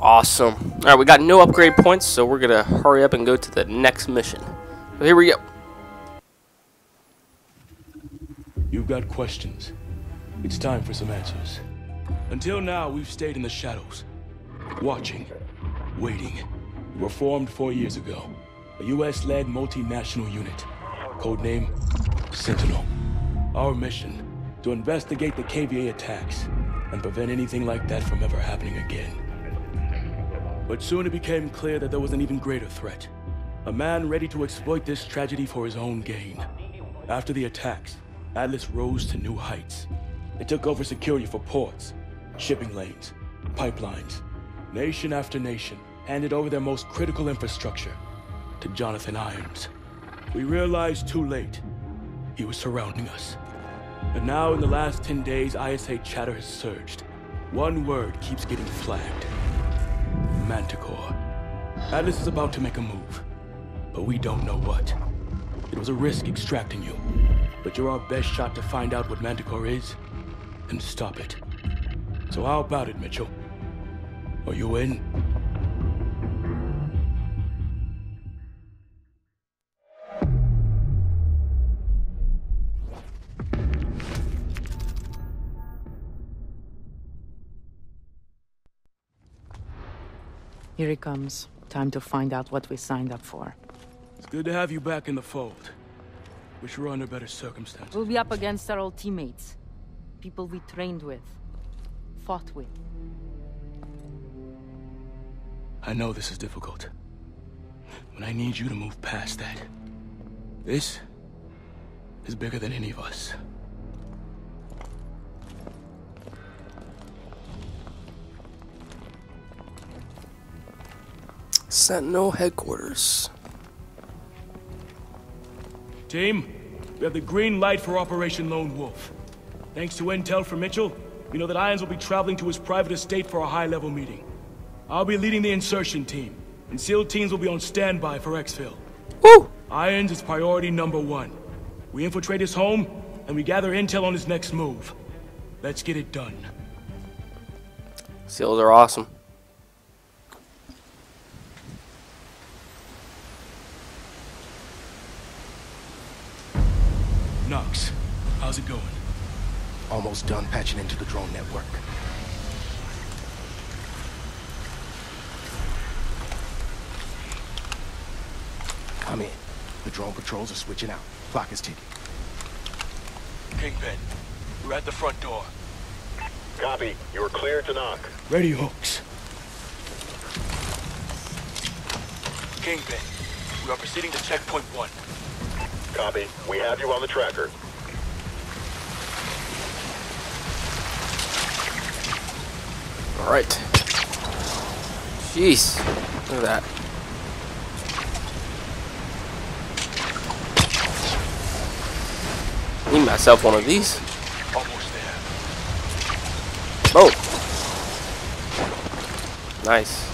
Awesome. Alright, we got no upgrade points, so we're gonna hurry up and go to the next mission. So here we go. You've got questions. It's time for some answers. Until now, we've stayed in the shadows. Watching. Waiting. We were formed four years ago. A US-led multinational unit. Codename Sentinel. Our mission, to investigate the KVA attacks and prevent anything like that from ever happening again. But soon it became clear that there was an even greater threat. A man ready to exploit this tragedy for his own gain. After the attacks, Atlas rose to new heights. They took over security for ports, shipping lanes, pipelines. Nation after nation handed over their most critical infrastructure to Jonathan Irons. We realized too late he was surrounding us. And now, in the last 10 days, NSA chatter has surged. One word keeps getting flagged Manticore. Atlas is about to make a move, but we don't know what. It was a risk extracting you, but you're our best shot to find out what Manticore is and stop it. So, how about it, Mitchell? Are you in? Here he comes. Time to find out what we signed up for. It's good to have you back in the fold. Wish we were under better circumstances. We'll be up against our old teammates. People we trained with. Fought with. I know this is difficult. But I need you to move past that. This is bigger than any of us. Sentinel headquarters. Team, we have the green light for Operation Lone Wolf. Thanks to intel from Mitchell, we know that Irons will be traveling to his private estate for a high-level meeting. I'll be leading the insertion team, and SEAL teams will be on standby for exfil. Woo! Irons is priority number one. We infiltrate his home, and we gather intel on his next move. Let's get it done. Seals are awesome. Knox, how's it going? Almost done patching into the drone network. Come in. The drone patrols are switching out. Clock is ticking. Kingpin, we're at the front door. Copy. You are clear to knock. Ready, hooks. Kingpin, we are proceeding to checkpoint one. Copy. We have you on the tracker. Alright. Jeez. Look at that. Need myself one of these. Almost there. Oh. Nice.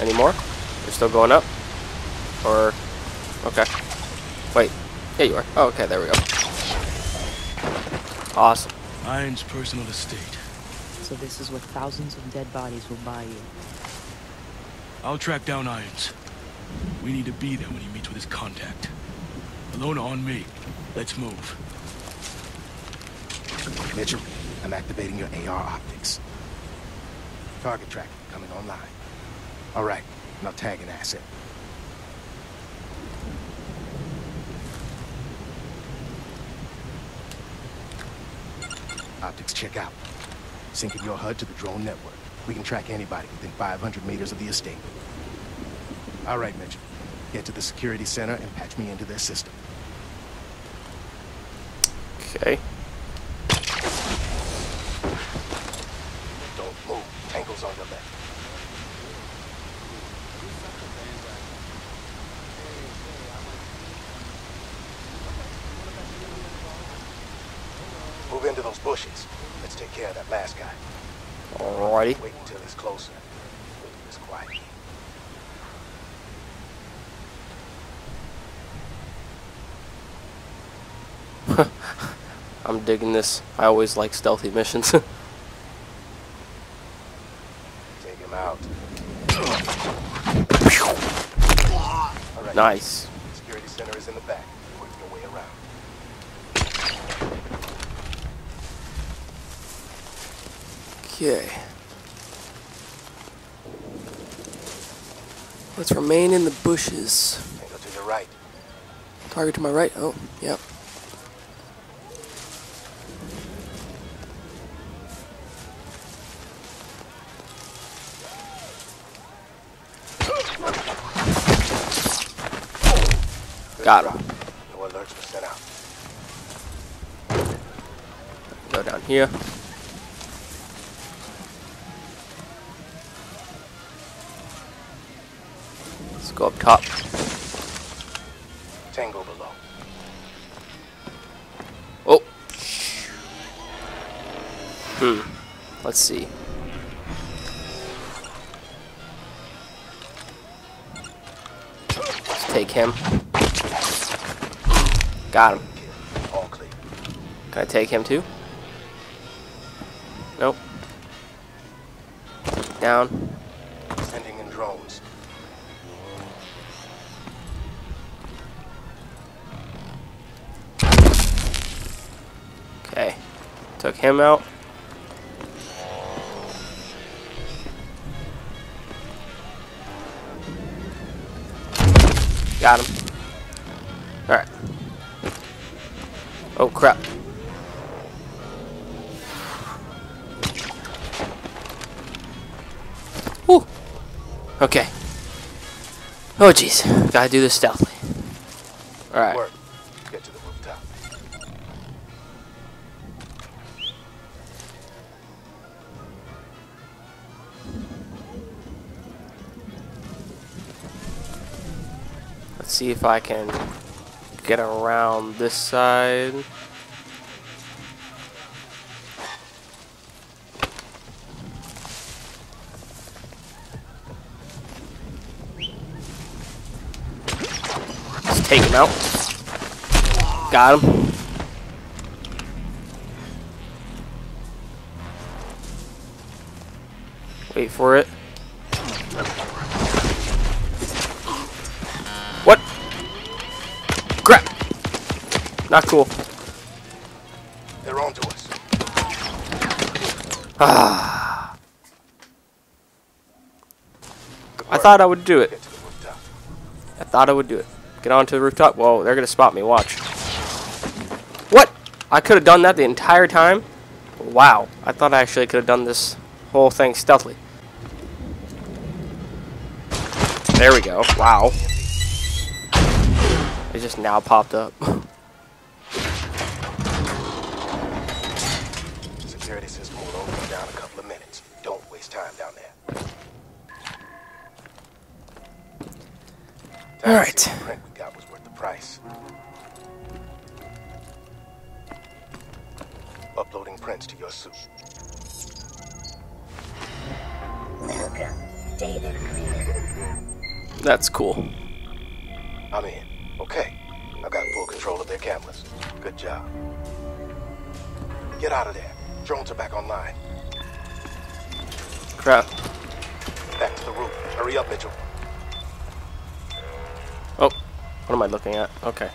Any more? You're still going up? Or... Okay. Wait. Yeah, you are. Oh, okay, there we go. Awesome. Irons' personal estate. So this is what thousands of dead bodies will buy you. I'll track down Irons. We need to be there when he meets with his contact. Ilona on me. Let's move. Mitchell, I'm activating your AR optics. Target tracking coming online. All right, now tag an asset. Optics check out. Syncing your HUD to the drone network. We can track anybody within 500 meters of the estate. All right, Mitchell. Get to the security center and patch me into their system. Okay. Don't move. Tango's on your left. those bushes. Let's take care of that last guy. Alrighty. Wait until it's closer. It's quiet. I'm digging this. I always like stealthy missions. Take him out. right. Nice. Security center is in the back. Working your way around. Okay. Let's remain in the bushes. Go to right. Target to my right. Oh, yep. Got him. No alerts were sent out. Go down here. Go up top. Tango below. Oh. Hmm. Let's see. Let's take him. Got him. All clear. Can I take him too? Nope. Down. Him out. Got him. Alright. Oh crap. Whew. Okay. Oh jeez. Gotta do this stealthily. See if I can get around this side. Let's take him out. Got him. Wait for it. What? Crap. Not cool. They're on to us. Ah. I thought I would do it. Get to the rooftop. I thought I would do it. Get onto the rooftop. Whoa, they're gonna spot me. Watch. What? I could have done that the entire time? Wow. I thought I actually could have done this whole thing stealthily. There we go. Wow. It just now popped up. Security system will only be down a couple of minutes. Don't waste time down there. All right. Print we got was worth the price. Uploading prints to your suit. That's cool. I'm in. Okay. I've got full control of their cameras. Good job. Get out of there. Drones are back online. Crap. Back to the roof. Hurry up, Mitchell. Oh, what am I looking at? Okay.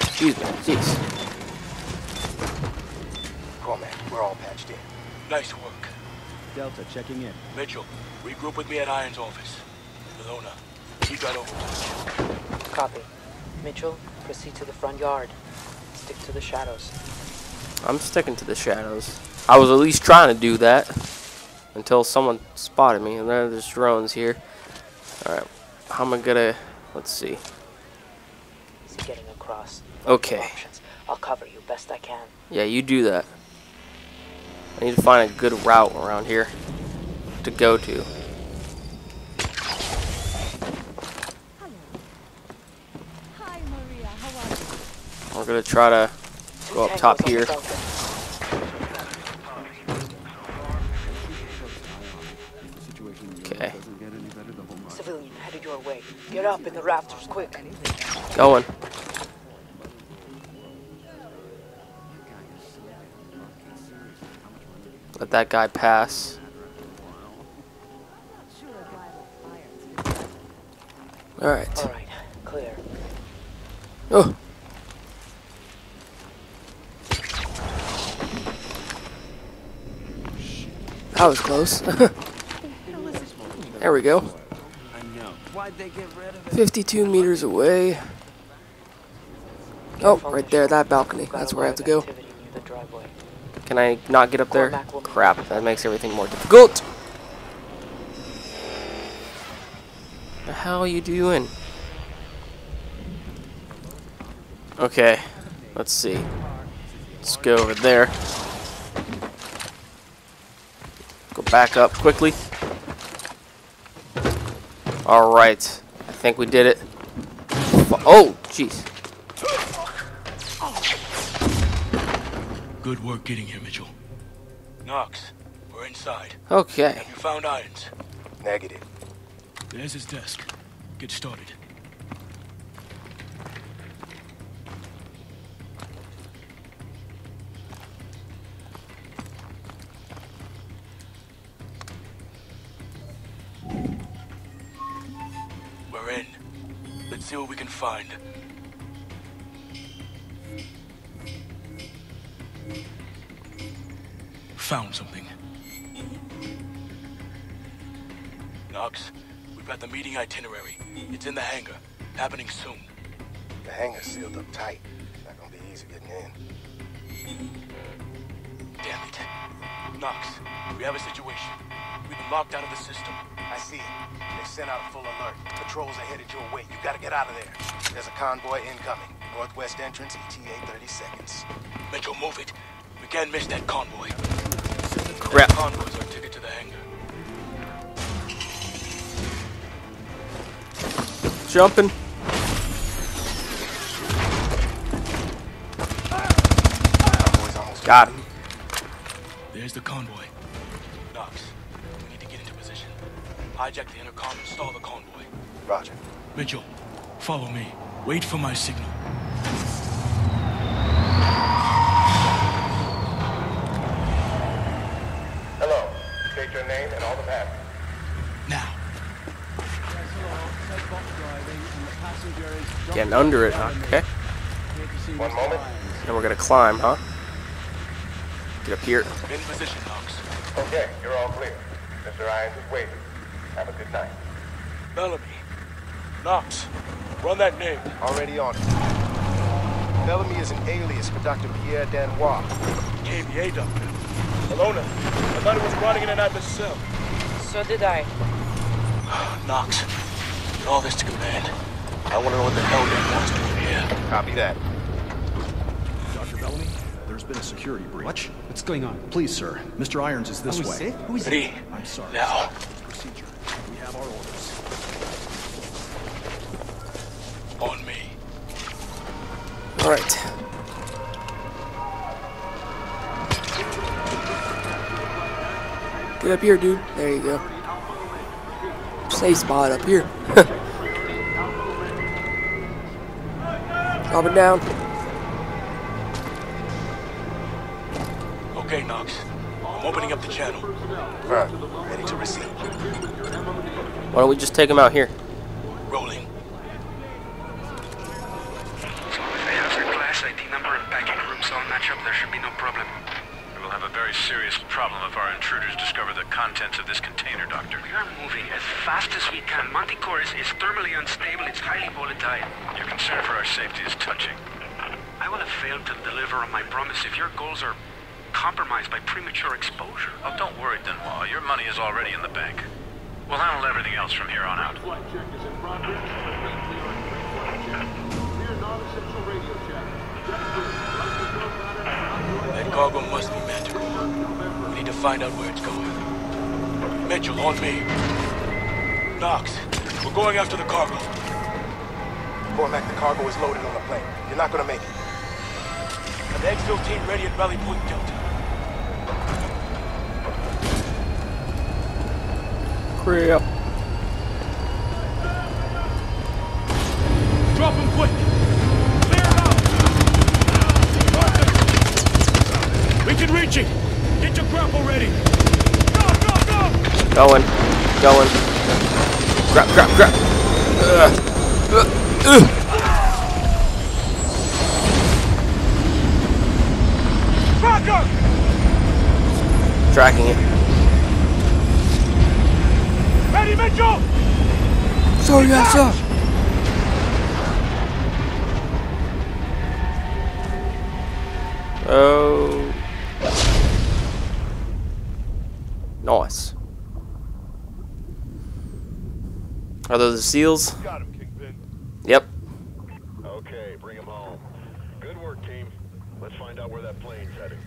Excuse me. Jeez. Cormack, we're all patched in. Nice work. Delta checking in. Mitchell, regroup with me at Irons' office. Ilona, that over. Copy. Mitchell, proceed to the front yard. Stick to the shadows. I'm sticking to the shadows. I was at least trying to do that until someone spotted me, and then there's drones here. Alright, how am I gonna. Let's see. He's getting across. Okay. Options. I'll cover you best I can. Yeah, you do that. I need to find a good route around here to go to. Hi, Maria. How are We're gonna try to go up top here. Okay, Civilian headed your way. Get up in the rafters, quick. going. Let that guy pass. Alright. Alright, clear. Oh. That was close. there we go. I know. Why'd they get rid of it? 52 meters away. Oh, right there, that balcony. That's where I have to go. Can I not get up there? Crap, that makes everything more difficult. The hell are you doing? Okay, let's see. Let's go over there. Go back up quickly. Alright, I think we did it. Oh, jeez. Good work getting here, Mitchell. Knox, we're inside. Okay. Have You found Irons. Negative. There's his desk. Get started. Find. Found something. Knox, we've got the meeting itinerary. It's in the hangar. Happening soon. The hangar's sealed up tight. Not gonna be easy getting in. Damn it. Knox, we have a situation. We've been locked out of the system. I see it. They sent out a full alert. Patrols are headed your way. You gotta get out of there. There's a convoy incoming. Northwest entrance, ETA 30 seconds. Mitchell, move it. We can't miss that convoy. Crap. That convoy's our ticket to the hangar. Jumping. Got him. There's the convoy. Hijack the intercom and stall the convoy. Roger. Mitchell, follow me. Wait for my signal. Hello. State your name and all the passengers. Now. Getting under it, huh? Okay. One moment. Then we're gonna climb, huh? Get up here. In position, Knox. Okay, you're all clear. Mr. Irons is waiting. Have a good night. Bellamy. Knox. Run that name. Already on it. Bellamy is an alias for Dr. Pierre Danois. KVA doctor. Alona, I thought he was running in and out of the cell. So did I. Knox, get all this to command. I want to know what the hell Danois doing here. Copy that. Dr. Bellamy, there's been a security breach. What? What's going on? Please, sir. Mr. Irons is this way. Who is Ready? I'm sorry. Now. It's procedure. We have our orders. On me. Alright. Get up here, dude. There you go. Safe spot up here. Drop it down. Okay, Knox. I'm opening up the channel. Right. Ready to receive. Why don't we just take him out here? Rolling. So if they have their class ID number and packing room cell matchup, there should be no problem. We'll have a very serious problem if our intruders discover the contents of this container, Doctor. We are moving as fast as we can. Manticore is, is thermally unstable. It's highly volatile. Your concern for our safety is touching. I will have failed to deliver on my promise if your goals are compromised by premature exposure. Oh, don't worry, Danois. Your money is already in the bank. We'll handle everything else from here on out. That cargo must be Manticore. We need to find out where it's going. Mitchell, on me. Knox, we're going after the cargo. Cormack, the cargo is loaded on the plane. You're not gonna make it. Have the exfil team ready at Rally Point Delta. Crap. Drop him quick! Clear it out! We can reach it! Get your grapple ready! Go, go, go! Going. Going. Grab, grab, grab. Ugh. Tracking it. Ready, Mitchell! Sir, yes, sir. Oh. Nice. Are those the seals? Got him, Kingpin. Yep. Okay, bring him home. Good work, team. Let's find out where that plane's heading.